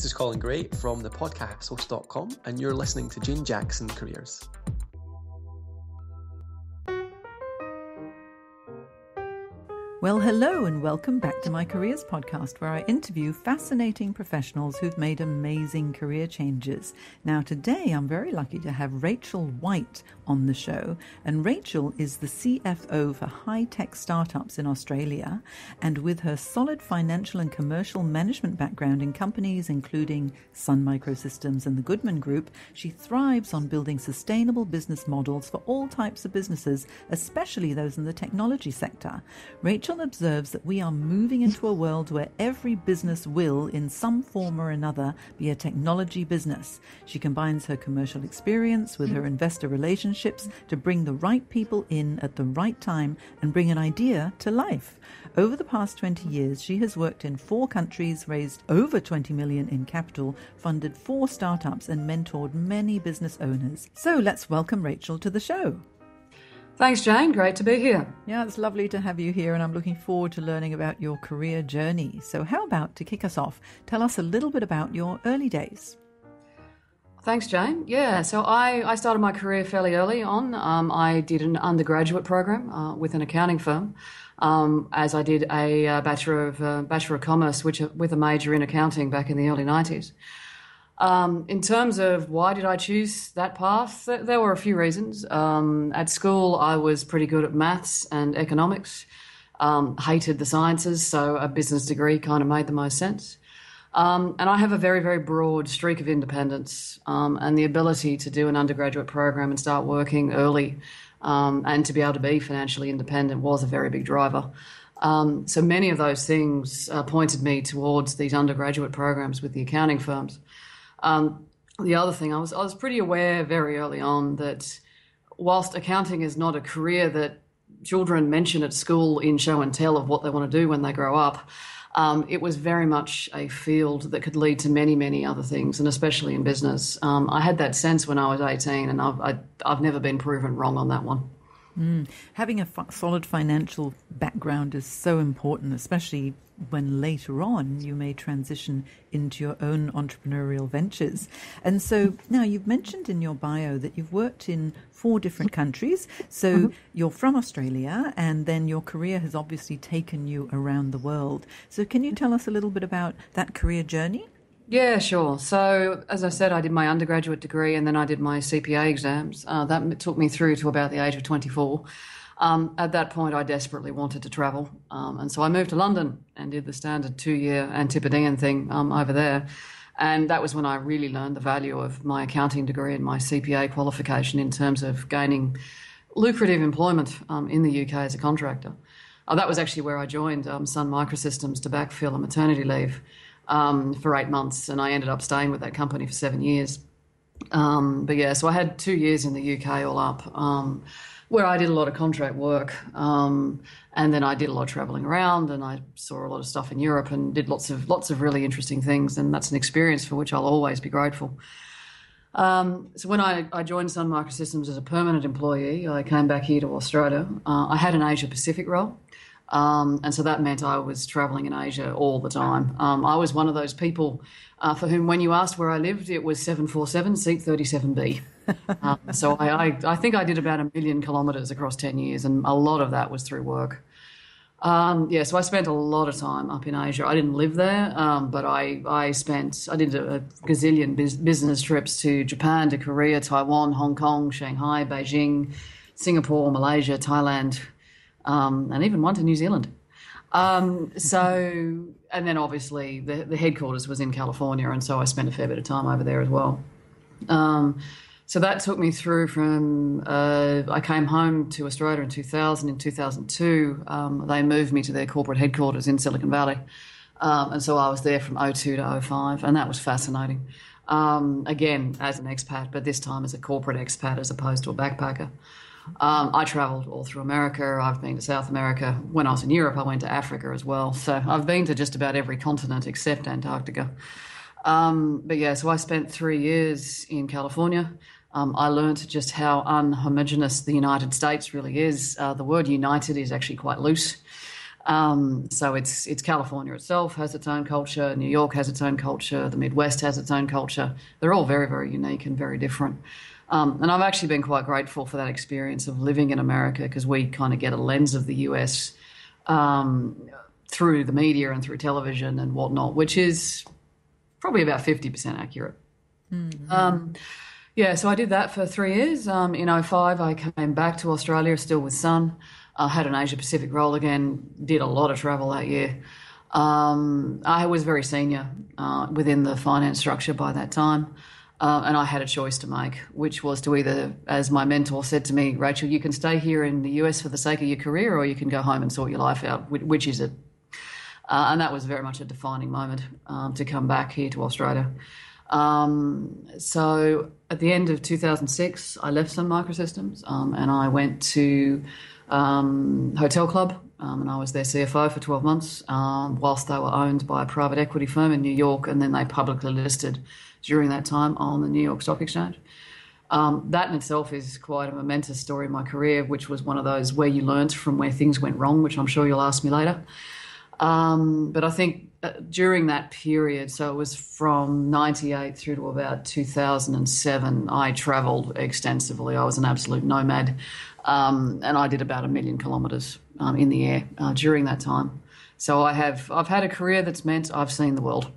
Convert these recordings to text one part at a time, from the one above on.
This is Colin Gray from the podcasthost.com, and you're listening to Jane Jackson Careers. Well, hello, and welcome back to my Careers podcast, where I interview fascinating professionals who've made amazing career changes. Now, today I'm very lucky to have Rachel White on the show, and Rachel is the CFO for high tech startups in Australia. And with her solid financial and commercial management background in companies including Sun Microsystems and the Goodman Group, she thrives on building sustainable business models for all types of businesses, especially those in the technology sector. Rachel Rachel observes that we are moving into a world where every business will, in some form or another, be a technology business. She combines her commercial experience with her investor relationships to bring the right people in at the right time and bring an idea to life. Over the past 20 years, she has worked in four countries, raised over 20 million in capital, funded four startups, and mentored many business owners. So let's welcome Rachel to the show. Thanks, Jane. Great to be here. Yeah, it's lovely to have you here, and I'm looking forward to learning about your career journey. So, how about to kick us off, tell us a little bit about your early days? Thanks, Jane. Yeah, so I, I started my career fairly early on. Um, I did an undergraduate program uh, with an accounting firm, um, as I did a uh, bachelor of uh, bachelor of commerce, which with a major in accounting back in the early '90s. Um, in terms of why did I choose that path, th- there were a few reasons. Um, at school, I was pretty good at maths and economics. Um, hated the sciences, so a business degree kind of made the most sense. Um, and I have a very, very broad streak of independence um, and the ability to do an undergraduate program and start working early um, and to be able to be financially independent was a very big driver. so many of those things uh, pointed me towards these undergraduate programs with the accounting firms. Um, the other thing, I was I was pretty aware very early on that whilst accounting is not a career that children mention at school in show and tell of what they want to do when they grow up, um, it was very much a field that could lead to many, many other things, and especially in business. Um, I had that sense when I was 18, and I've, I, have i have never been proven wrong on that one. Mm. Having a f- solid financial background is so important, especially when later on you may transition into your own entrepreneurial ventures. And so now you've mentioned in your bio that you've worked in four different countries. So mm-hmm. you're from Australia, and then your career has obviously taken you around the world. So can you tell us a little bit about that career journey? Yeah, sure. So, as I said, I did my undergraduate degree and then I did my CPA exams. Uh, that took me through to about the age of 24. Um, at that point, I desperately wanted to travel. Um, and so I moved to London and did the standard two year Antipodean thing um, over there. And that was when I really learned the value of my accounting degree and my CPA qualification in terms of gaining lucrative employment um, in the UK as a contractor. Uh, that was actually where I joined um, Sun Microsystems to backfill a maternity leave um, for eight months, and I ended up staying with that company for seven years. But yeah, so I had two years in the UK all up, where I did a lot of contract work, um, and then I did a lot of traveling around, and I saw a lot of stuff in Europe, and did lots of lots of really interesting things, and that's an experience for which I'll always be grateful. Um, so when I, I, joined Sun Microsystems as a permanent employee, I came back here to Australia. Uh, I had an Asia Pacific role. Um, and so that meant I was traveling in Asia all the time. Um, I was one of those people uh, for whom, when you asked where I lived, it was 747, seat 37B. Um, so I, I, I, think I did about a million kilometres across 10 years, and a lot of that was through work. Um, yeah, so I spent a lot of time up in Asia. I didn't live there, um, but I, I spent, I did a, a gazillion biz- business trips to Japan, to Korea, Taiwan, Hong Kong, Shanghai, Beijing, Singapore, Malaysia, Thailand, um, and even one to New Zealand. Um, so, and then obviously the, the, headquarters was in California, and so I spent a fair bit of time over there as well. Um, so that took me through from, uh, I came home to Australia in 2000. In 2002, um, they moved me to their corporate headquarters in Silicon Valley. Um, and so I was there from 02 to 05, and that was fascinating. Um, again, as an expat, but this time as a corporate expat as opposed to a backpacker. Um, I travelled all through America. I've been to South America. When I was in Europe, I went to Africa as well. So I've been to just about every continent except Antarctica. Um, but yeah, so I spent three years in California. Um, I learned just how unhomogenous the United States really is. Uh, the word united is actually quite loose. Um, so it's it's California itself has its own culture. New York has its own culture. The Midwest has its own culture. They're all very very unique and very different. Um, and I've actually been quite grateful for that experience of living in America because we kind of get a lens of the US um, through the media and through television and whatnot, which is probably about 50% accurate. Mm-hmm. Yeah, so I did that for three years. Um, in 05, I came back to Australia still with Sun. I had an Asia Pacific role again, did a lot of travel that year. Um, I was very senior uh, within the finance structure by that time. Uh, and I had a choice to make, which was to either, as my mentor said to me, Rachel, you can stay here in the US for the sake of your career, or you can go home and sort your life out. Which is it? Uh, and that was very much a defining moment um, to come back here to Australia. Um, so at the end of 2006, I left Sun Microsystems um, and I went to um, Hotel Club, um, and I was their CFO for 12 months, um, whilst they were owned by a private equity firm in New York, and then they publicly listed during that time on the New York Stock Exchange. Um, that in itself is quite a momentous story in my career, which was one of those where you learnt from where things went wrong, which I'm sure you'll ask me later. Um, but I think uh, during that period, so it was from 98 through to about 2007, I travelled extensively. I was an absolute nomad. Um, and I did about a million kilometres um, in the air uh, during that time. So I have I've had a career that's meant I've seen the world.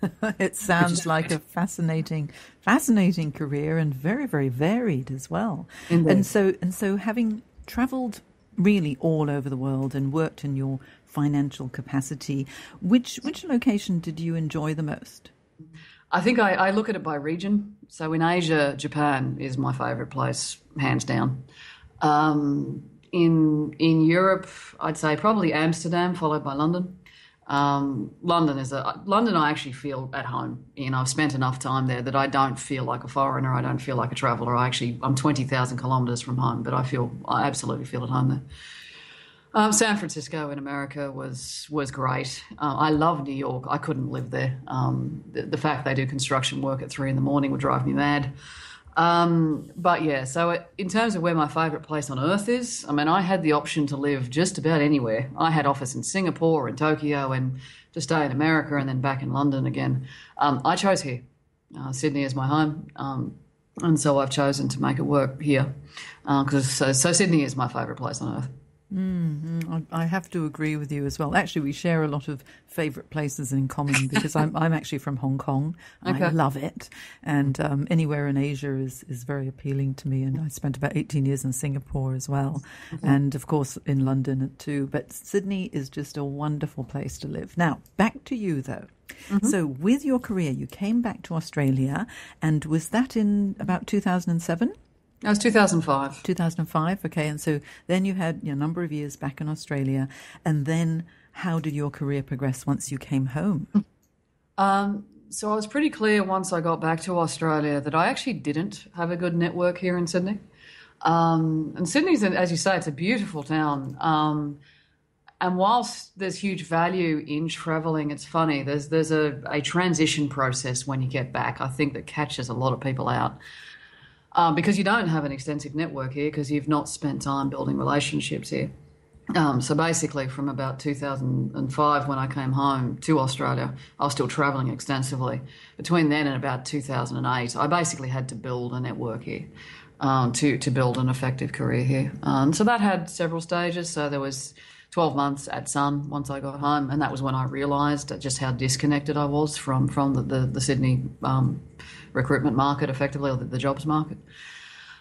it sounds like a fascinating, fascinating career and very, very varied as well. Indeed. And so, and so, having travelled really all over the world and worked in your financial capacity, which which location did you enjoy the most? I think I, I look at it by region. So in Asia, Japan is my favourite place, hands down. Um, in in Europe, I'd say probably Amsterdam, followed by London. Um, London is a London. I actually feel at home. You know, I've spent enough time there that I don't feel like a foreigner. I don't feel like a traveller. I actually I'm twenty thousand kilometres from home, but I feel I absolutely feel at home there. Um, San Francisco in America was was great. Uh, I love New York. I couldn't live there. Um, the, the, fact they do construction work at three in the morning would drive me mad. Um, but yeah, so in terms of where my favourite place on earth is, I mean, I had the option to live just about anywhere. I had office in Singapore and Tokyo and to stay in America and then back in London again. Um, I chose here. Uh, Sydney is my home. Um, and so I've chosen to make it work here uh, so, so Sydney is my favourite place on earth. Mm-hmm. I have to agree with you as well. Actually, we share a lot of favourite places in common because I'm I'm actually from Hong Kong. Okay. I love it, and um, anywhere in Asia is is very appealing to me. And I spent about 18 years in Singapore as well, mm-hmm. and of course in London too. But Sydney is just a wonderful place to live. Now, back to you though. Mm-hmm. So, with your career, you came back to Australia, and was that in about 2007? That was 2005. 2005, okay. And so then you had a number of years back in Australia. And then how did your career progress once you came home? Um, so I was pretty clear once I got back to Australia that I actually didn't have a good network here in Sydney. Um, and Sydney's, as you say, it's a beautiful town. Um, and whilst there's huge value in traveling, it's funny. There's there's a, a transition process when you get back. I think that catches a lot of people out um, because you don't have an extensive network here because you've not spent time building relationships here. Um, so basically, from about 2005, when I came home to Australia, I was still travelling extensively. Between then and about 2008, I basically had to build a network here um, to to build an effective career here. Um, so that had several stages. So there was 12 months at Sun once I got home, and that was when I realised just how disconnected I was from from the the, the Sydney um, recruitment market, effectively, or the, the jobs market,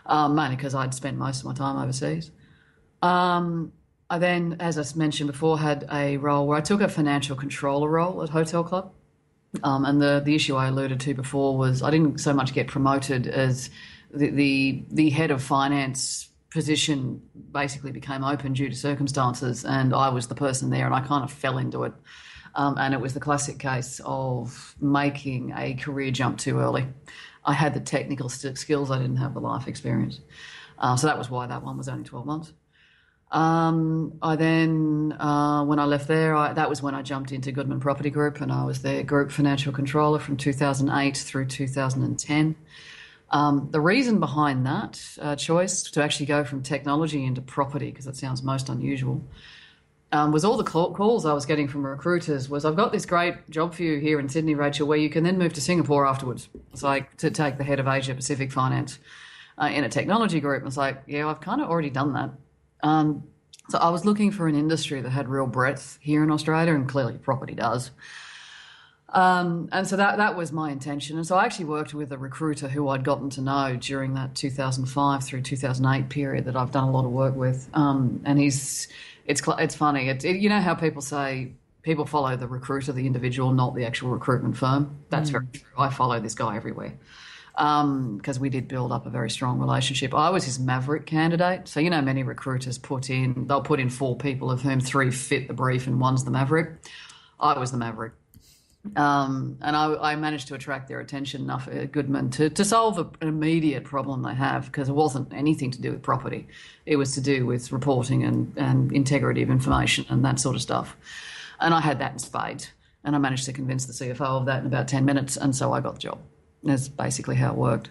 um, mainly because I'd spent most of my time overseas. Um, I then, as I mentioned before, had a role where I took a financial controller role at Hotel Club. Um, and the, the issue I alluded to before was I didn't so much get promoted as the, the, the head of finance position basically became open due to circumstances, and I was the person there, and I kind of fell into it. Um, and it was the classic case of making a career jump too early. I had the technical skills, I didn't have the life experience. Uh, so that was why that one was only 12 months. Um, I then, uh, when I left there, I, that was when I jumped into Goodman Property Group and I was their group financial controller from 2008 through 2010. Um, the reason behind that uh, choice to actually go from technology into property, because that sounds most unusual, um, was all the calls I was getting from recruiters was I've got this great job for you here in Sydney, Rachel, where you can then move to Singapore afterwards. It's like to take the head of Asia Pacific finance uh, in a technology group. It's like, yeah, I've kind of already done that. Um, so I was looking for an industry that had real breadth here in Australia, and clearly property does. Um, and so that that was my intention. And so I actually worked with a recruiter who I'd gotten to know during that 2005 through 2008 period that I've done a lot of work with. Um, and he's it's it's funny. It, it, you know how people say people follow the recruiter, the individual, not the actual recruitment firm. That's mm. very true. I follow this guy everywhere because um, we did build up a very strong relationship. I was his maverick candidate. So, you know, many recruiters put in, they'll put in four people, of whom three fit the brief and one's the maverick. I was the maverick. Um, and I, I, managed to attract their attention enough at Goodman to, to solve a, an immediate problem they have because it wasn't anything to do with property. It was to do with reporting and, and integrity of information and that sort of stuff. And I had that in spades. And I managed to convince the CFO of that in about 10 minutes. And so I got the job. That's basically how it worked.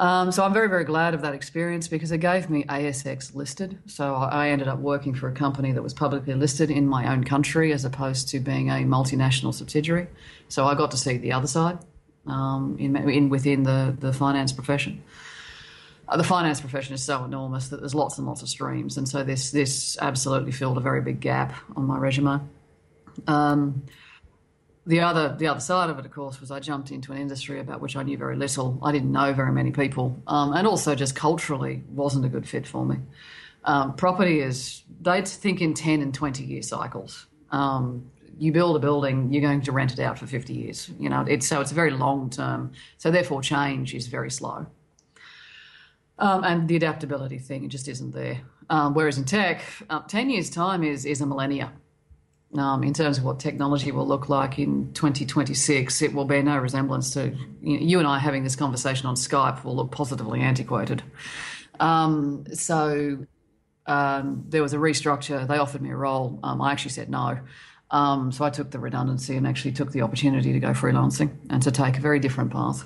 Um, so I'm very, very glad of that experience because it gave me ASX listed. So I ended up working for a company that was publicly listed in my own country as opposed to being a multinational subsidiary. So I got to see the other side um, in, in, within the, the finance profession. Uh, the finance profession is so enormous that there's lots and lots of streams, and so this this absolutely filled a very big gap on my resume. Um, the other the other side of it, of course, was I jumped into an industry about which I knew very little. I didn't know very many people, um, and also just culturally wasn't a good fit for me. Um, property is they think in ten and twenty year cycles. Um, you build a building, you're going to rent it out for fifty years. You know, it's so it's very long term. So therefore, change is very slow. Um, and the adaptability thing it just isn't there. Um, whereas in tech, uh, ten years time is is a millennia um, in terms of what technology will look like in 2026, it will bear no resemblance to you, know, you and I having this conversation on Skype will look positively antiquated. Um, so um, there was a restructure. They offered me a role. Um, I actually said no. Um, so I took the redundancy and actually took the opportunity to go freelancing and to take a very different path.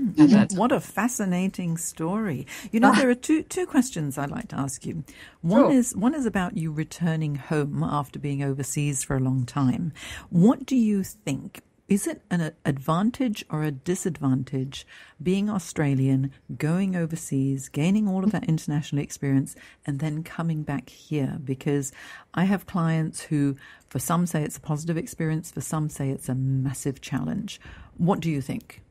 Mm, what a fascinating story! You know, ah. there are two two questions I'd like to ask you. One sure. is one is about you returning home after being overseas for a long time. What do you think? Is it an advantage or a disadvantage being Australian, going overseas, gaining all of that international experience, and then coming back here? Because I have clients who, for some, say it's a positive experience, for some, say it's a massive challenge. What do you think?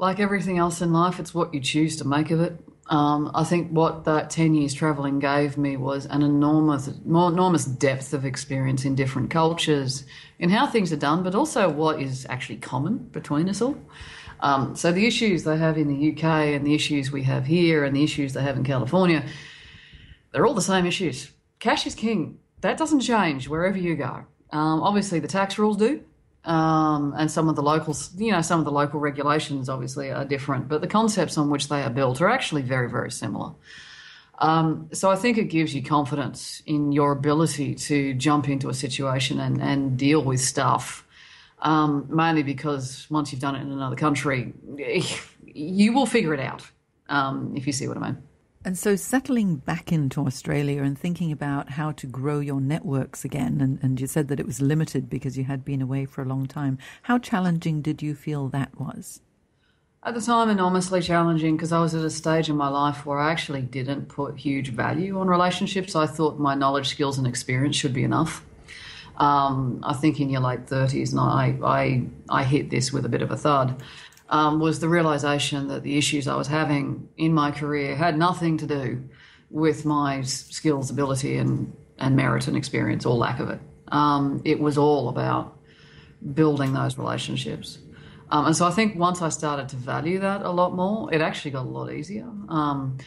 Like everything else in life, it's what you choose to make of it. Um, I think what that 10 years traveling gave me was an enormous, enormous depth of experience in different cultures, in how things are done, but also what is actually common between us all. Um, so the issues they have in the UK and the issues we have here and the issues they have in California, they're all the same issues. Cash is king. That doesn't change wherever you go. Um, obviously, the tax rules do um, and some of the locals, you know, some of the local regulations obviously are different, but the concepts on which they are built are actually very, very similar. Um, so I think it gives you confidence in your ability to jump into a situation and, and deal with stuff. Um, mainly because once you've done it in another country, you will figure it out. Um, if you see what I mean. And so, settling back into Australia and thinking about how to grow your networks again, and, and you said that it was limited because you had been away for a long time. How challenging did you feel that was? At the time, enormously challenging because I was at a stage in my life where I actually didn't put huge value on relationships. I thought my knowledge, skills, and experience should be enough. Um, I think in your late 30s, and I, I, I hit this with a bit of a thud um, was the realization that the issues I was having in my career had nothing to do with my skills, ability, and, and merit and experience, or lack of it. Um, it was all about building those relationships. Um, and so I think once I started to value that a lot more, it actually got a lot easier. Um,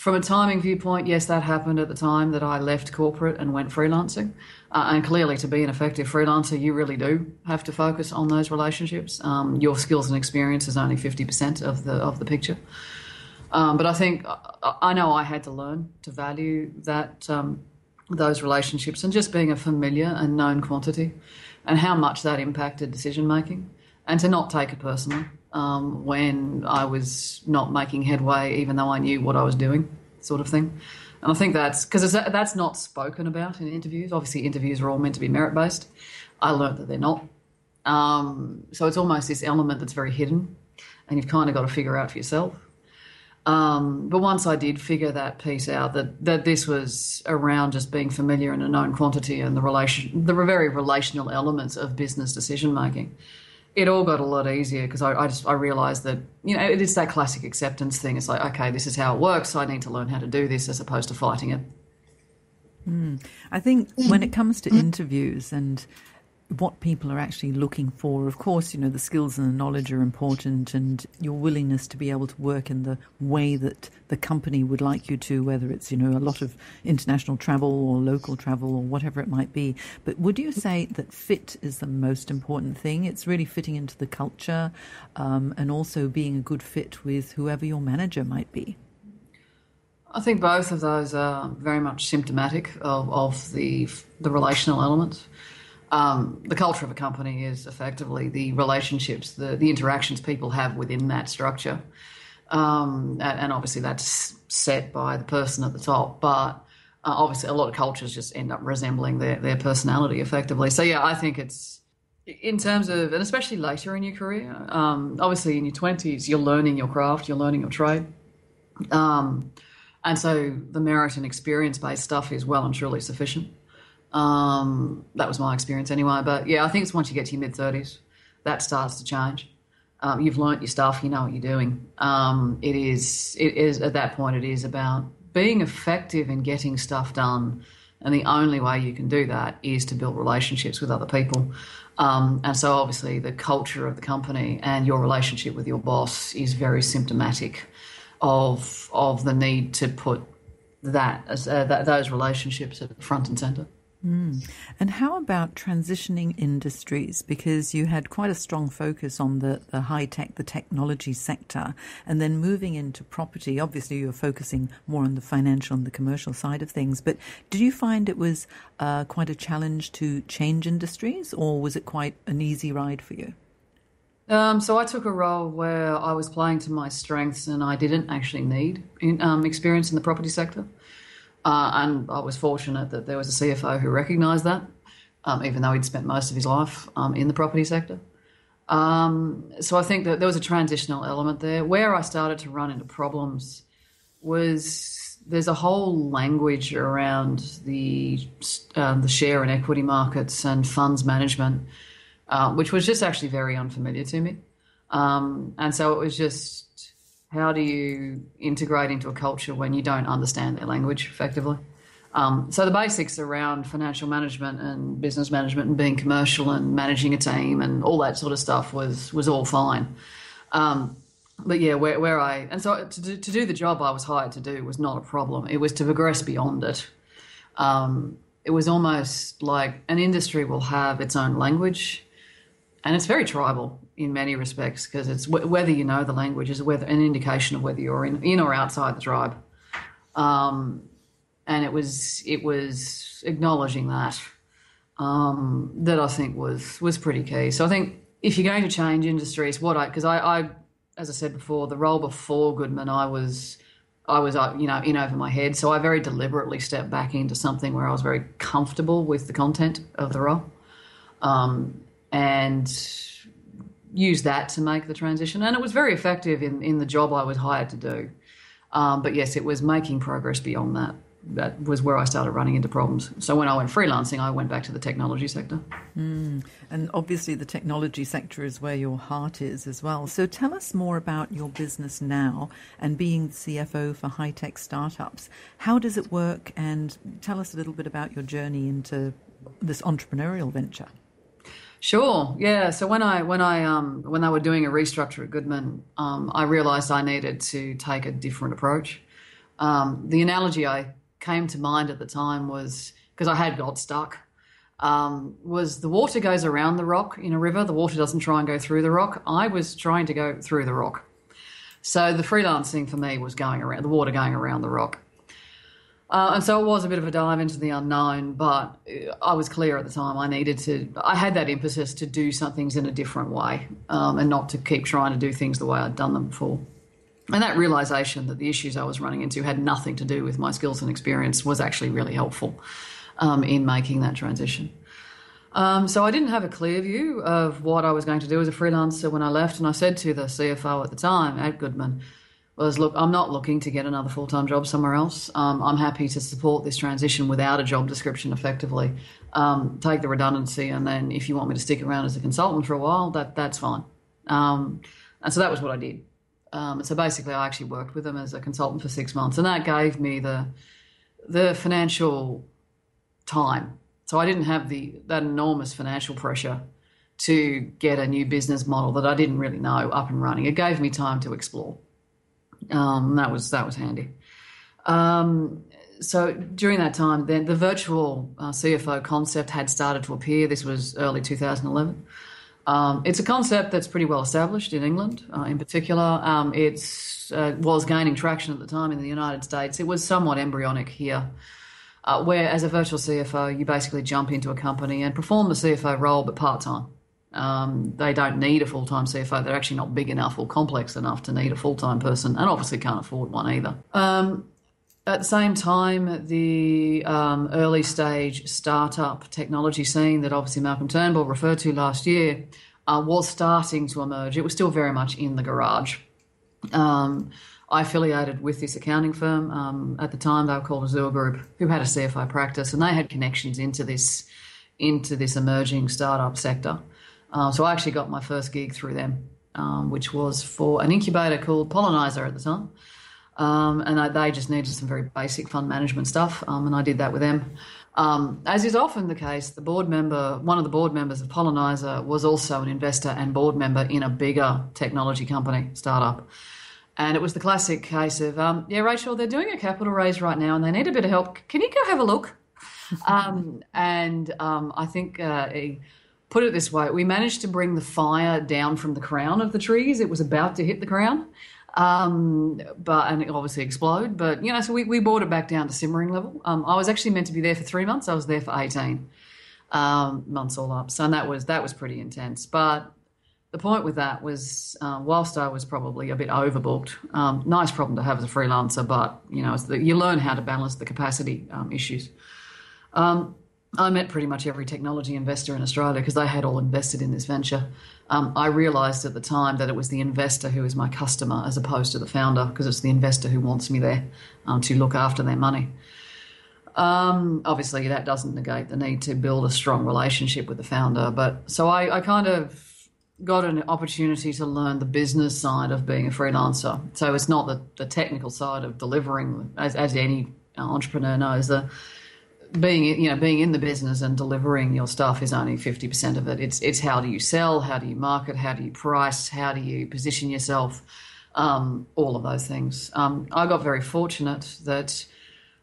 from a timing viewpoint, yes, that happened at the time that I left corporate and went freelancing. Uh, and clearly, to be an effective freelancer, you really do have to focus on those relationships. Um, your skills and experience is only 50% of the, of the picture. Um, but I think uh, I know I had to learn to value that um, those relationships and just being a familiar and known quantity and how much that impacted decision making and to not take it personally um, when I was not making headway, even though I knew what I was doing, sort of thing. And I think that's because that's not spoken about in interviews. Obviously, interviews are all meant to be merit based. I learned that they're not. Um, so it's almost this element that's very hidden, and you've kind of got to figure out for yourself. Um, but once I did figure that piece out, that that this was around just being familiar in a known quantity and the relation, the very relational elements of business decision making, it all got a lot easier because I, I, just I realized that you know it is that classic acceptance thing. It's like okay, this is how it works. So I need to learn how to do this as opposed to fighting it. Mm. I think when it comes to interviews and what people are actually looking for. Of course, you know, the skills and the knowledge are important and your willingness to be able to work in the way that the company would like you to, whether it's, you know, a lot of international travel or local travel or whatever it might be. But would you say that fit is the most important thing? It's really fitting into the culture um, and also being a good fit with whoever your manager might be. I think both of those are very much symptomatic of, of the the relational elements um, the culture of a company is effectively the relationships, the, the interactions people have within that structure. Um, and, obviously that's set by the person at the top. But uh, obviously, a lot of cultures just end up resembling their, their personality effectively. So, yeah, I think it's in terms of, and especially later in your career, um, obviously in your 20s, you're learning your craft, you're learning your trade. Um, and so the merit and experience based stuff is well and truly sufficient. Um, that was my experience anyway. But yeah, I think it's once you get to your mid 30s, that starts to change. Um, you've learnt your stuff, you know what you're doing. Um, it is, it is at that point, it is about being effective in getting stuff done. And the only way you can do that is to build relationships with other people. Um, and so, obviously, the culture of the company and your relationship with your boss is very symptomatic of of the need to put that as uh, that, those relationships at the front and center. Mm. And how about transitioning industries? Because you had quite a strong focus on the, the high tech, the technology sector, and then moving into property. Obviously, you're focusing more on the financial and the commercial side of things. But did you find it was uh, quite a challenge to change industries, or was it quite an easy ride for you? Um, so I took a role where I was playing to my strengths, and I didn't actually need um, experience in the property sector. Uh, and I was fortunate that there was a CFO who recognised that, um, even though he'd spent most of his life um, in the property sector. Um, so I think that there was a transitional element there. Where I started to run into problems was there's a whole language around the um, the share and equity markets and funds management, uh, which was just actually very unfamiliar to me. Um, and so it was just how do you integrate into a culture when you don't understand their language effectively? Um, so the basics around financial management and business management and being commercial and managing a team and all that sort of stuff was was all fine. Um, but yeah, where, where I and so to do, to do the job I was hired to do was not a problem. It was to progress beyond it. Um, it was almost like an industry will have its own language, and it's very tribal in many respects because it's w- whether you know the language is whether an indication of whether you're in, in or outside the tribe. Um, and it was it was acknowledging that um, that I think was was pretty key. So I think if you're going to change industries, what I because I, I as I said before, the role before Goodman, I was I was uh, you know in over my head. So I very deliberately stepped back into something where I was very comfortable with the content of the role, um, and use that to make the transition, and it was very effective in in the job I was hired to do. Um, but yes, it was making progress beyond that. That was where I started running into problems. So when I went freelancing, I went back to the technology sector. Mm. And obviously, the technology sector is where your heart is as well. So tell us more about your business now and being the CFO for high tech startups. How does it work? And tell us a little bit about your journey into this entrepreneurial venture. Sure. Yeah. So when I when I um when they were doing a restructure at Goodman, um, I realised I needed to take a different approach. Um, the analogy I came to mind at the time was because I had got stuck. Um, was the water goes around the rock in a river. The water doesn't try and go through the rock. I was trying to go through the rock. So the freelancing for me was going around the water going around the rock. Uh, and so it was a bit of a dive into the unknown, but I was clear at the time I needed to, I had that emphasis to do some things in a different way um, and not to keep trying to do things the way I'd done them before. And that realization that the issues I was running into had nothing to do with my skills and experience was actually really helpful um, in making that transition. Um, so I didn't have a clear view of what I was going to do as a freelancer when I left, and I said to the CFO at the time, at Goodman, was look, I'm not looking to get another full time job somewhere else. Um, I'm happy to support this transition without a job description effectively. Um, take the redundancy, and then if you want me to stick around as a consultant for a while, that that's fine. Um, and so that was what I did. Um, so basically, I actually worked with them as a consultant for six months, and that gave me the the financial time. So I didn't have the that enormous financial pressure to get a new business model that I didn't really know up and running. It gave me time to explore. Um, that was that was handy. Um, so during that time, then the virtual uh, CFO concept had started to appear. This was early 2011. Um, it's a concept that's pretty well established in England, uh, in particular. Um, it uh, was gaining traction at the time in the United States. It was somewhat embryonic here, uh, where as a virtual CFO, you basically jump into a company and perform the CFO role, but part time. Um, they don't need a full time CFO. They're actually not big enough or complex enough to need a full time person, and obviously can't afford one either. Um, at the same time, the um, early stage startup technology scene that obviously Malcolm Turnbull referred to last year uh, was starting to emerge. It was still very much in the garage. Um, I affiliated with this accounting firm. Um, at the time, they were called Azure Group, who had a CFO practice, and they had connections into this into this emerging startup sector. Uh, so I actually got my first gig through them, um, which was for an incubator called Pollenizer at the time. Um, and I, they just needed some very basic fund management stuff, um, and I did that with them. Um, as is often the case, the board member, one of the board members of Pollenizer, was also an investor and board member in a bigger technology company startup. And it was the classic case of, um, yeah, Rachel, they're doing a capital raise right now, and they need a bit of help. Can you go have a look? Um, and um, I think. Uh, put it this way we managed to bring the fire down from the crown of the trees. It was about to hit the crown. Um, but and it obviously explode. But you know, so we, we brought it back down to simmering level. Um, I was actually meant to be there for three months. I was there for eighteen um, months all up. So and that was that was pretty intense. But the point with that was, uh, whilst I was probably a bit overbooked, um, nice problem to have as a freelancer. But you know, the, you learn how to balance the capacity um, issues. Um, I met pretty much every technology investor in Australia because they had all invested in this venture. Um, I realised at the time that it was the investor who is my customer as opposed to the founder because it's the investor who wants me there um, to look after their money. Um, obviously, that doesn't negate the need to build a strong relationship with the founder, but so I, I kind of got an opportunity to learn the business side of being a freelancer. So it's not the, the technical side of delivering, as, as any entrepreneur knows. The being you know being in the business and delivering your stuff is only 50% of it. It's it's how do you sell? How do you market? How do you price? How do you position yourself? Um, all of those things. Um, i got very fortunate that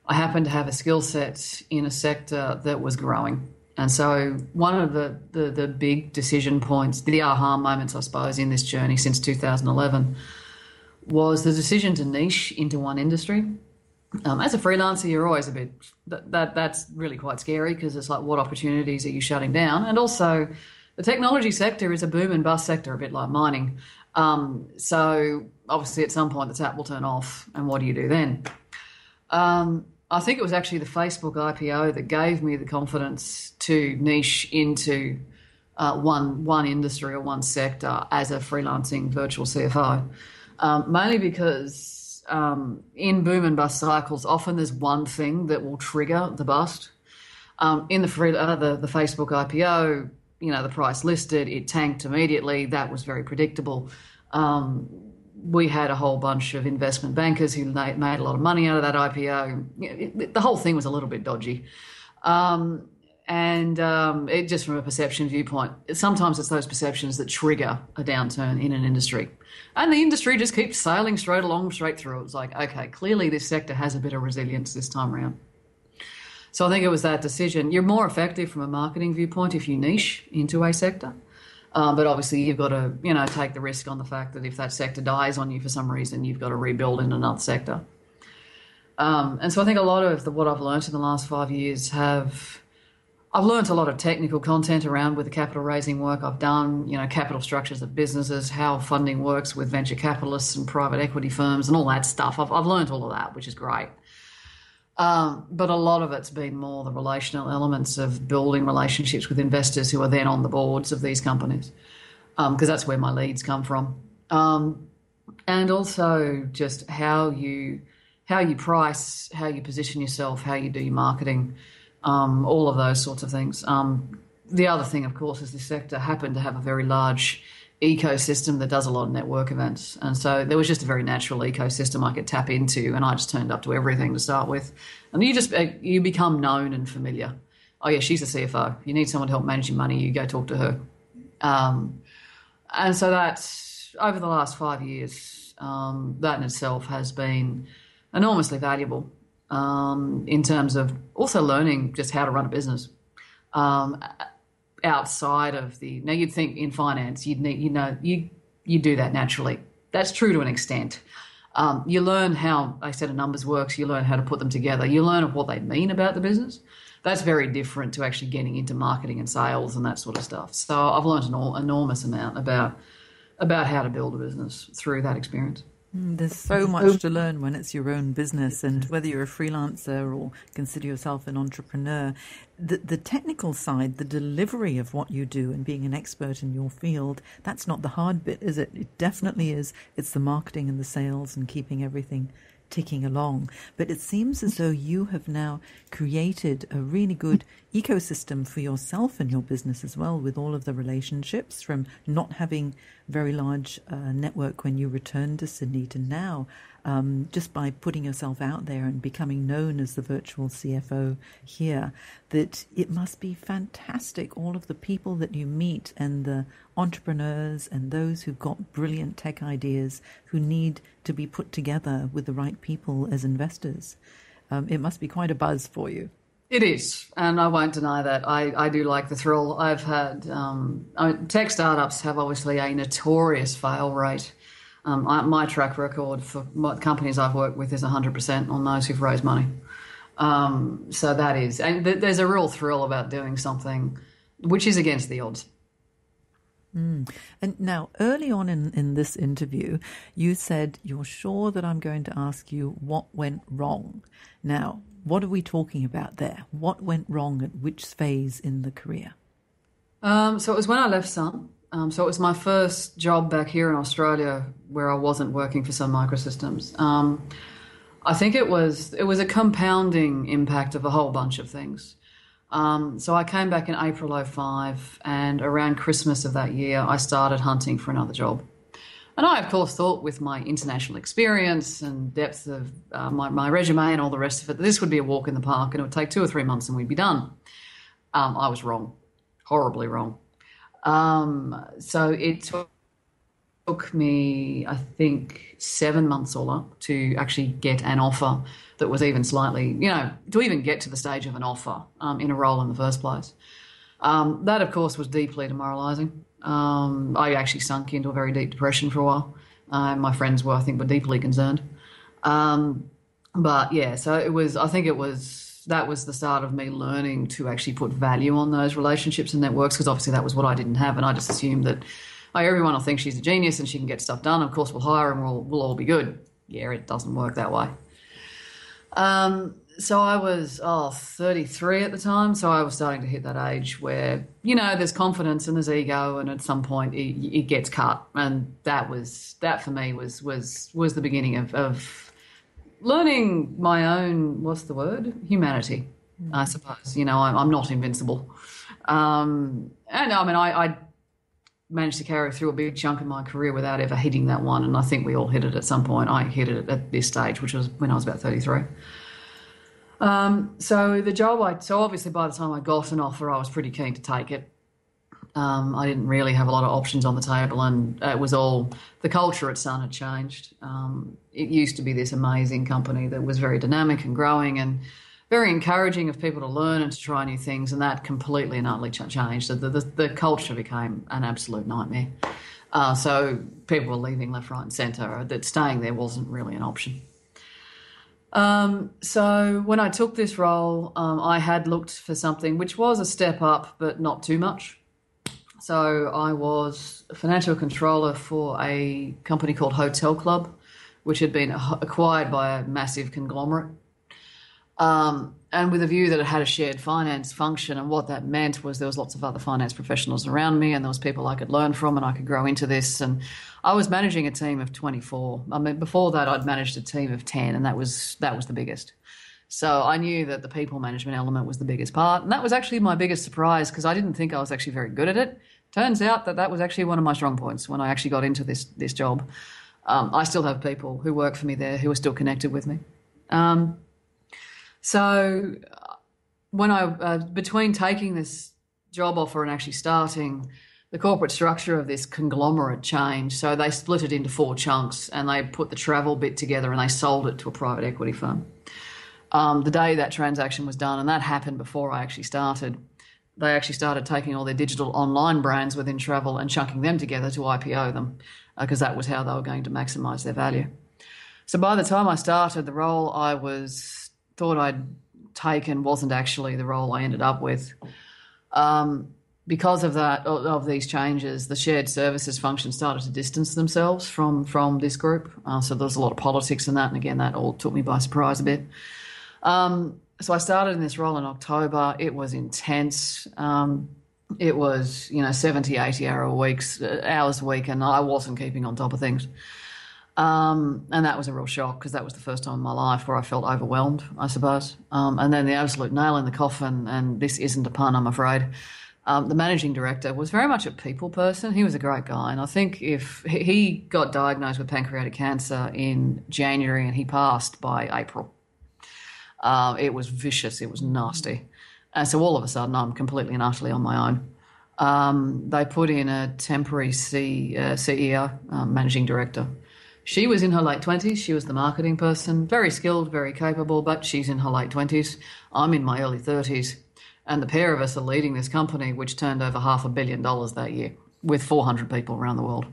i happened to have a skill set in a sector that was growing. And so one of the, the, the big decision points the aha moments i suppose in this journey since 2011 was the decision to niche into one industry um, as a freelancer, you're always a bit that, that that's really quite scary because it's like what opportunities are you shutting down? And also, the technology sector is a boom and bust sector, a bit like mining. Um, so obviously, at some point, the tap will turn off, and what do you do then? Um, I think it was actually the Facebook IPO that gave me the confidence to niche into uh, one one industry or one sector as a freelancing virtual CFO, um, mainly because um, in boom and bust cycles, often there's one thing that will trigger the bust. Um, in the, uh, the the Facebook IPO, you know, the price listed, it tanked immediately. That was very predictable. Um, we had a whole bunch of investment bankers who made a lot of money out of that IPO. The whole thing was a little bit dodgy. Um, and um, it just from a perception viewpoint, sometimes it's those perceptions that trigger a downturn in an industry. And the industry just keeps sailing straight along, straight through. It's like, okay, clearly this sector has a bit of resilience this time around. So I think it was that decision. You're more effective from a marketing viewpoint if you niche into a sector. Uh, but obviously, you've got to, you know, take the risk on the fact that if that sector dies on you for some reason, you've got to rebuild in another sector. Um, and so I think a lot of the, what I've learned in the last five years have I've learned a lot of technical content around with the capital raising work I've done, you know, capital structures of businesses, how funding works with venture capitalists and private equity firms and all that stuff. I've, I've learned all of that, which is great. Um, but a lot of it's been more the relational elements of building relationships with investors who are then on the boards of these companies, because um, that's where my leads come from. Um, and also just how you how you price, how you position yourself, how you do your marketing, um, all of those sorts of things. Um, the other thing, of course, is this sector happened to have a very large ecosystem that does a lot of network events. And so there was just a very natural ecosystem I could tap into, and I just turned up to everything to start with. And you just uh, you become known and familiar. Oh yeah, she's a CFO. You need someone to help manage your money. You go talk to her. Um, and so that over the last five years, um, that in itself has been enormously valuable um, in terms of also learning just how to run a business. Um, outside of the now you'd think in finance you'd need you know you you do that naturally. That's true to an extent. Um, you learn how a set of numbers works you learn how to put them together. You learn what they mean about the business. That's very different to actually getting into marketing and sales and that sort of stuff. So i've learned an enormous amount about about how to build a business through that experience Mm, there's so much to learn when it's your own business, and whether you're a freelancer or consider yourself an entrepreneur, the, the technical side, the delivery of what you do, and being an expert in your field, that's not the hard bit, is it? It definitely is. It's the marketing and the sales and keeping everything ticking along. But it seems as though you have now created a really good ecosystem for yourself and your business as well, with all of the relationships from not having very large uh, network when you returned to Sydney to now um, just by putting yourself out there and becoming known as the virtual CFO here, that it must be fantastic. All of the people that you meet and the entrepreneurs and those who've got brilliant tech ideas who need to be put together with the right people as investors. Um, it must be quite a buzz for you. It is, and I won't deny that. I, I do like the thrill. I've had um, tech startups have obviously a notorious fail rate. Um, I, my track record for companies I've worked with is 100% on those who've raised money. Um, so that is, and th- there's a real thrill about doing something which is against the odds. Mm. And now, early on in, in this interview, you said, You're sure that I'm going to ask you what went wrong. Now, what are we talking about there? What went wrong at which phase in the career? Um, so it was when I left Sun. Um, so it was my first job back here in Australia where I wasn't working for Sun Microsystems. Um, I think it was it was a compounding impact of a whole bunch of things. Um, so I came back in April 05 and around Christmas of that year I started hunting for another job. And I, of course, thought with my international experience and depth of uh, my, my, resume and all the rest of it, this would be a walk in the park and it would take two or three months and we'd be done. Um, I was wrong, horribly wrong. Um, so it took me, I think, seven months all up to actually get an offer that was even slightly, you know, to even get to the stage of an offer um, in a role in the first place. Um, that, of course, was deeply demoralising. Um, I actually sunk into a very deep depression for a while. Uh, my friends were, I think, were deeply concerned. Um, but yeah, so it was. I think it was that was the start of me learning to actually put value on those relationships and networks because obviously that was what I didn't have, and I just assumed that oh, everyone will think she's a genius and she can get stuff done. Of course, we'll hire and we'll we'll all be good. Yeah, it doesn't work that way. Um, so I was oh 33 at the time, so I was starting to hit that age where you know there's confidence and there's ego, and at some point it, it gets cut, and that was that for me was was was the beginning of, of learning my own what's the word? Humanity mm. i suppose. You know i'm, I'm not invincible. Um, and i mean I, I, managed to carry through a big chunk of my career without ever hitting that one and i think we all hit it at some point. I hit it at this stage which was when i was about 33 um, so the job i so obviously by the time i got an offer i was pretty keen to take it um, I didn't really have a lot of options on the table, and it was all the culture at Sun had changed. Um, it used to be this amazing company that was very dynamic and growing and very encouraging of people to learn and to try new things, and that completely and utterly changed. The, the, the culture became an absolute nightmare. Uh, so people were leaving left, right, and centre. That staying there wasn't really an option. Um, so when I took this role, um, I had looked for something which was a step up, but not too much. So I was a financial controller for a company called Hotel Club, which had been acquired by a massive conglomerate. Um, and with a view that it had a shared finance function, and what that meant was there was lots of other finance professionals around me, and there was people I could learn from, and I could grow into this. And I was managing a team of 24. I mean, before that, I'd managed a team of 10, and that was that was the biggest. So I knew that the people management element was the biggest part, and that was actually my biggest surprise because I didn't think I was actually very good at it. Turns out that that was actually one of my strong points when I actually got into this this job. Um, I still have people who work for me there who are still connected with me. Um, so when I uh, between taking this job offer and actually starting, the corporate structure of this conglomerate changed. So they split it into four chunks and they put the travel bit together and they sold it to a private equity firm. Um, the day that transaction was done, and that happened before I actually started, they actually started taking all their digital online brands within travel and chunking them together to IPO them because uh, that was how they were going to maximize their value. So by the time I started, the role I was thought I'd taken wasn't actually the role I ended up with. Um, because of that, of these changes, the shared services function started to distance themselves from from this group. Uh, so there's a lot of politics in that, and again, that all took me by surprise a bit. Um, so I started in this role in October. It was intense. Um, it was, you know, 70, 80 hour weeks, uh, hours a week, and I wasn't keeping on top of things. Um, and that was a real shock because that was the first time in my life where I felt overwhelmed, I suppose. Um, and then the absolute nail in the coffin, and this isn't a pun, I'm afraid. Um, the managing director was very much a people person. He was a great guy. And I think if he got diagnosed with pancreatic cancer in January and he passed by April, uh, it was vicious, it was nasty. And so all of a sudden, I'm completely and utterly on my own. Um, they put in a temporary C, uh, CEO, um, managing director she was in her late 20s. She was the marketing person, very skilled, very capable, but she's in her late 20s. I'm in my early 30s. And the pair of us are leading this company, which turned over half a billion dollars that year with 400 people around the world.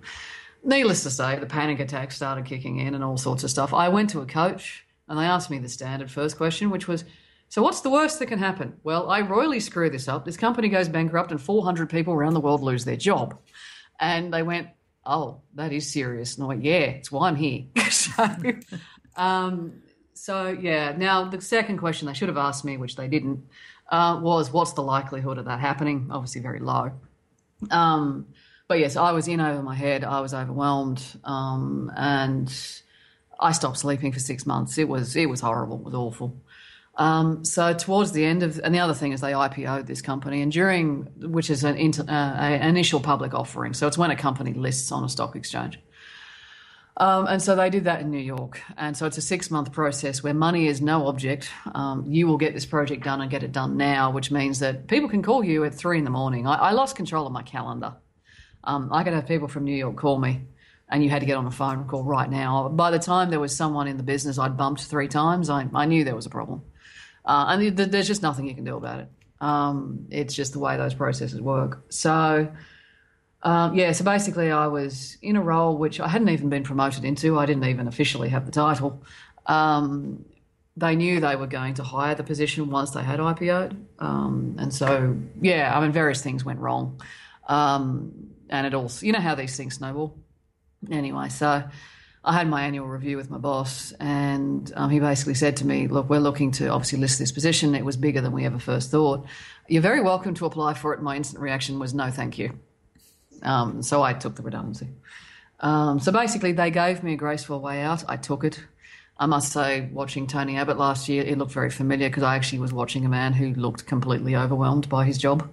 Needless to say, the panic attacks started kicking in and all sorts of stuff. I went to a coach and they asked me the standard first question, which was, So what's the worst that can happen? Well, I royally screw this up. This company goes bankrupt and 400 people around the world lose their job. And they went, oh, that is serious. And I went, yeah, it's why I'm here. so, um, so, yeah. Now, the second question they should have asked me, which they didn't, uh, was what's the likelihood of that happening? Obviously, very low. Um, but yes, I was in over my head. I was overwhelmed, um, and I stopped sleeping for six months. It was it was horrible. It was awful. Um, so towards the end of, and the other thing is they IPO'd this company, and during which is an inter, uh, an initial public offering. So it's when a company lists on a stock exchange. Um, and so they did that in New York. And so it's a six month process where money is no object. Um, you will get this project done and get it done now, which means that people can call you at three in the morning. I, I lost control of my calendar. Um, I could have people from New York call me, and you had to get on the phone and call right now. By the time there was someone in the business I'd bumped three times, I, I knew there was a problem. Uh, and there's just nothing you can do about it. Um, it's just the way those processes work. So, um, yeah, so basically, I was in a role which I hadn't even been promoted into. I didn't even officially have the title. Um, they knew they were going to hire the position once they had IPO'd. Um, and so, yeah, I mean, various things went wrong. Um, and it also, you know how these things snowball. Anyway, so I had my annual review with my boss, and um, he basically said to me, Look, we're looking to obviously list this position. It was bigger than we ever first thought. You're very welcome to apply for it. My instant reaction was, No, thank you. Um, so I took the redundancy. Um, so basically, they gave me a graceful way out. I took it. I must say, watching Tony Abbott last year, it looked very familiar because I actually was watching a man who looked completely overwhelmed by his job.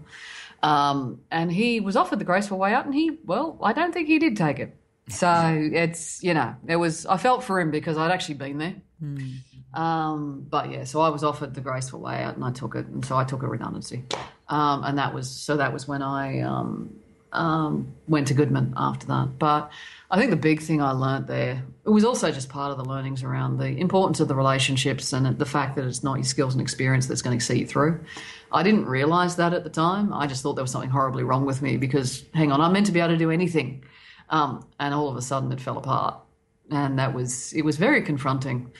Um, and he was offered the graceful way out, and he, well, I don't think he did take it. So it's you know it was I felt for him because I'd actually been there. Mm. Um, but yeah, so I was offered the graceful way out and I took it, and so I took a redundancy, um, and that was so that was when I um, um, went to Goodman after that. But I think the big thing I learned there it was also just part of the learnings around the importance of the relationships and the fact that it's not your skills and experience that's going to see you through. I didn't realize that at the time. I just thought there was something horribly wrong with me because hang on, I'm meant to be able to do anything. Um, and all of a sudden it fell apart. And that was, it was very confronting.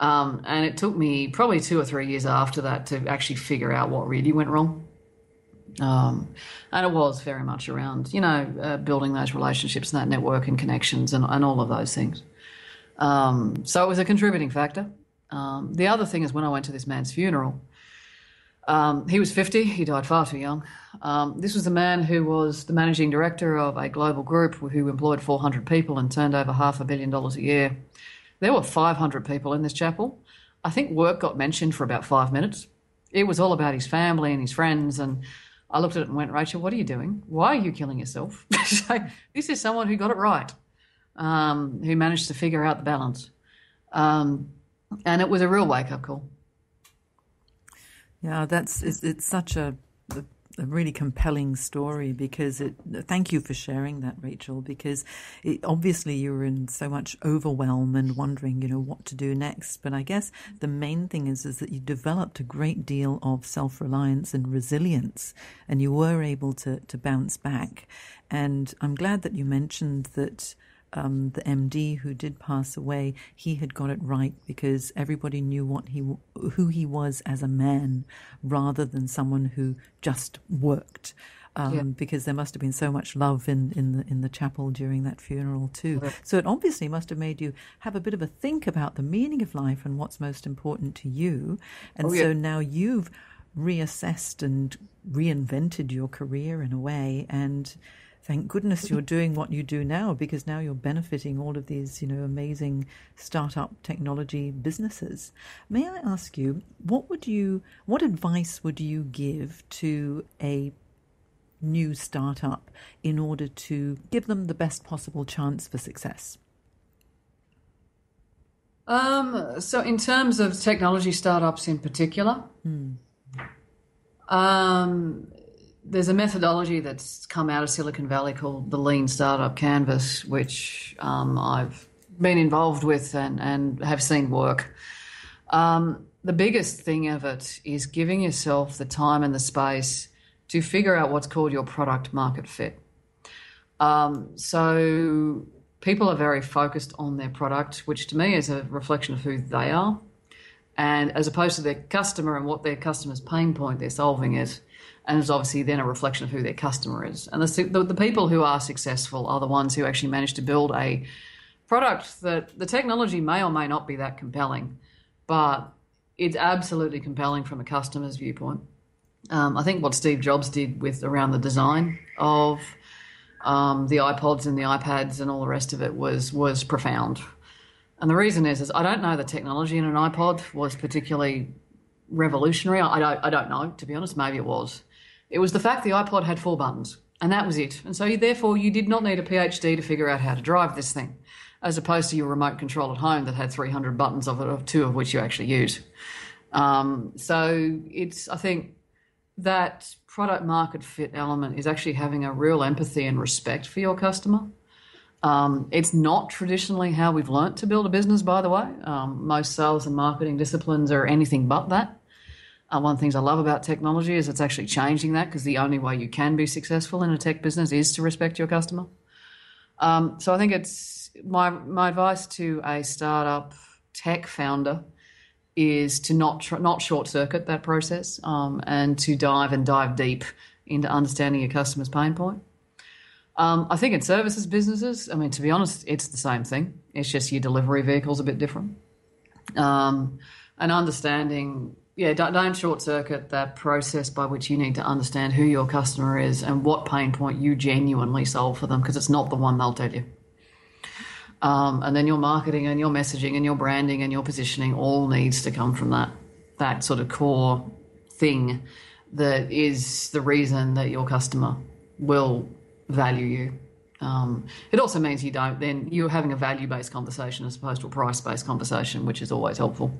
Um, and it took me probably two or three years after that to actually figure out what really went wrong. Um, and it was very much around, you know, uh, building those relationships and that network and connections and, and all of those things. Um, so it was a contributing factor. Um, the other thing is when I went to this man's funeral, um, he was 50, he died far too young. Um, this was the man who was the managing director of a global group who employed 400 people and turned over half a billion dollars a year. There were 500 people in this chapel. I think work got mentioned for about five minutes. It was all about his family and his friends. And I looked at it and went, Rachel, what are you doing? Why are you killing yourself? so, this is someone who got it right, um, who managed to figure out the balance. Um, and it was a real wake up call. Yeah, that's it's, it's such a, a, really compelling story because it. Thank you for sharing that, Rachel. Because it, obviously you were in so much overwhelm and wondering, you know, what to do next. But I guess the main thing is is that you developed a great deal of self reliance and resilience, and you were able to to bounce back. And I'm glad that you mentioned that um, the MD who did pass away, he had got it right because everybody knew what he who he was as a man, rather than someone who just worked. Um, yeah. Because there must have been so much love in, in the in the chapel during that funeral too. So it obviously must have made you have a bit of a think about the meaning of life and what's most important to you. And oh, yeah. so now you've reassessed and reinvented your career in a way and thank goodness you're doing what you do now because now you're benefiting all of these, you know, amazing startup technology businesses. May I ask you, what would you, what advice would you give to a new startup in order to give them the best possible chance for success? Um, so, in terms of technology startups in particular, hmm. um, there's a methodology that's come out of Silicon Valley called the Lean Startup Canvas, which um, I've been involved with and, and have seen work. Um, the biggest thing of it is giving yourself the time and the space to figure out what's called your product market fit. Um, so people are very focused on their product, which to me is a reflection of who they are. And as opposed to their customer and what their customer's pain point they're solving is and it's obviously then a reflection of who their customer is. And the, the, the, people who are successful are the ones who actually manage to build a product that the technology may or may not be that compelling, but it's absolutely compelling from a customer's viewpoint. Um, I think what Steve Jobs did with around the design of um, the iPods and the iPads and all the rest of it was was profound. And the reason is, is I don't know the technology in an iPod was particularly revolutionary. I don't, I don't know, to be honest. Maybe it was. It was the fact the iPod had four buttons, and that was it. And so, therefore, you did not need a PhD to figure out how to drive this thing, as opposed to your remote control at home that had 300 buttons of it, of two of which you actually use. Um, so, it's, I think, that product market fit element is actually having a real empathy and respect for your customer. Um, it's not traditionally how we've learnt to build a business, by the way. Um, most sales and marketing disciplines are anything but that. Uh, one of the things I love about technology is it's actually changing that because the only way you can be successful in a tech business is to respect your customer. Um, so I think it's my my advice to a startup tech founder is to not tr- not short circuit that process um, and to dive and dive deep into understanding your customer's pain point. Um, I think in services businesses, I mean, to be honest, it's the same thing. It's just your delivery vehicle's a bit different. Um, and understanding yeah, don't, short circuit that process by which you need to understand who your customer is and what pain point you genuinely solve for them because it's not the one they'll tell you. Um, and then your marketing and your messaging and your branding and your positioning all needs to come from that that sort of core thing that is the reason that your customer will value you. Um, it also means you don't then you're having a value based conversation as opposed to a price based conversation, which is always helpful.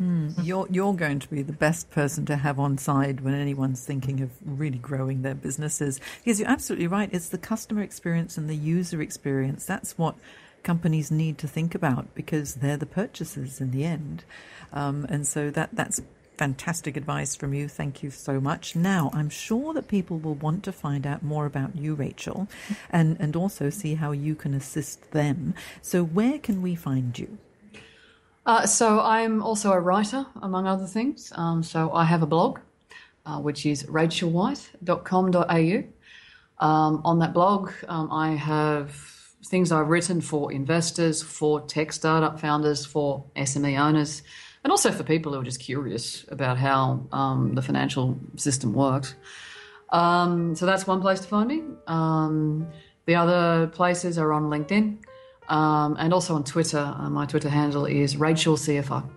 Mm. You're you're going to be the best person to have on side when anyone's thinking of really growing their businesses. Because you're absolutely right. It's the customer experience and the user experience. That's what companies need to think about because they're the purchasers in the end. Um, and so that that's fantastic advice from you. Thank you so much. Now, I'm sure that people will want to find out more about you, Rachel, and, and also see how you can assist them. So, where can we find you? Uh, so I'm also a writer, among other things. Um, so I have a blog, uh, which is rachelwhite.com.au. Um, on that blog, um, I have things I've written for investors, for tech startup founders, for SME owners, and also for people who are just curious about how um, the financial system works. Um, so that's one place to find me. Um, the other places are on LinkedIn um, and also on Twitter. Uh, my Twitter handle is Rachel CFO.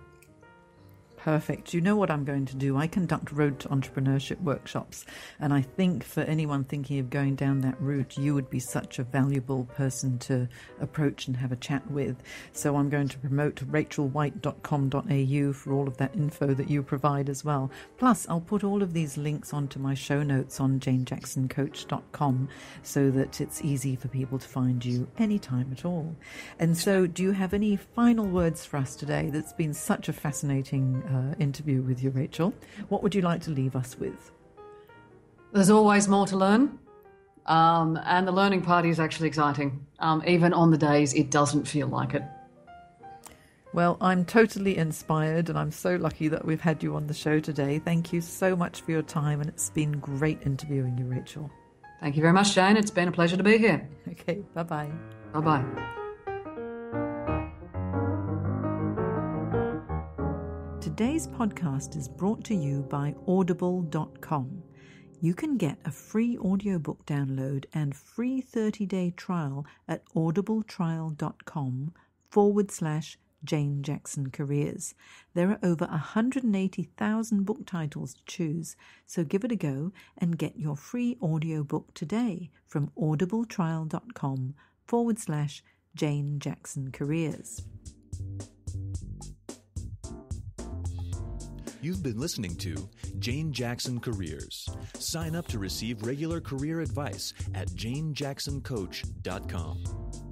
Perfect. You know what I'm going to do? I conduct road to entrepreneurship workshops, and I think for anyone thinking of going down that route, you would be such a valuable person to approach and have a chat with. So I'm going to promote rachelwhite.com.au for all of that info that you provide as well. Plus, I'll put all of these links onto my show notes on janejacksoncoach.com so that it's easy for people to find you anytime at all. And so, do you have any final words for us today? That's been such a fascinating uh, interview with you, Rachel. What would you like to leave us with? There's always more to learn. Um, and the learning party is actually exciting, um, even on the days it doesn't feel like it. Well, I'm totally inspired, and I'm so lucky that we've had you on the show today. Thank you so much for your time, and it's been great interviewing you, Rachel. Thank you very much, Jane. It's been a pleasure to be here. Okay, bye bye. Bye bye. Today's podcast is brought to you by Audible.com. You can get a free audiobook download and free 30 day trial at audibletrial.com forward slash Jane Jackson Careers. There are over 180,000 book titles to choose, so give it a go and get your free audiobook today from audibletrial.com forward slash Jane Jackson Careers. You've been listening to Jane Jackson Careers. Sign up to receive regular career advice at janejacksoncoach.com.